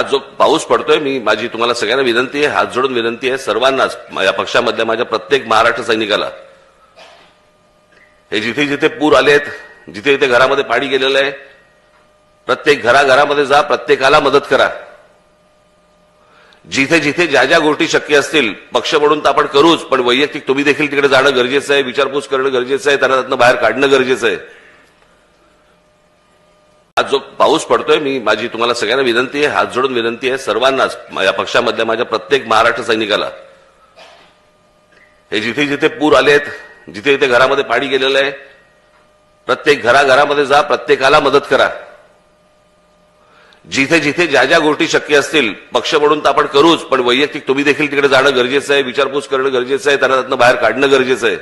आज जो पाऊस पडतोय मी माझी तुम्हाला सगळ्यांना विनंती आहे हात जोडून विनंती आहे सर्वांनाच या पक्षामधल्या माझ्या प्रत्येक महाराष्ट्र सैनिकाला. हे जिथे जिथे पूर आलेत जिथे जिथे घरामध्ये पाणी गेलेलं आहे प्रत्येक घराघरामध्ये जा प्रत्येकाला मदत करा. जिथे जिथे ज्या ज्या गोष्टी शक्य असतील पक्ष म्हणून तर आपण करूच पण वैयक्तिक तुम्ही देखील तिकडे जाणं गरजेचं आहे विचारपूस करणं गरजेचं आहे त्यांना त्यातनं बाहेर काढणं गरजेचं आहे. जो पाऊस पडतोय मी माझी तुम्हाला सगळ्यांना विनंती आहे हात जोडून विनंती आहे सर्वांनाच या पक्षामधल्या माझ्या प्रत्येक महाराष्ट्र सैनिकाला. हे जिथे जिथे पूर आलेत जिथे जिथे घरामध्ये पाणी गेलेलं आहे प्रत्येक घराघरामध्ये जा प्रत्येकाला मदत करा. जिथे जिथे ज्या ज्या गोष्टी शक्य असतील पक्ष म्हणून तर आपण करूच पण वैयक्तिक तुम्ही देखील तिकडे जाणं गरजेचं आहे विचारपूस करणं गरजेचं आहे त्यांना त्यातनं बाहेर काढणं गरजेचं आहे.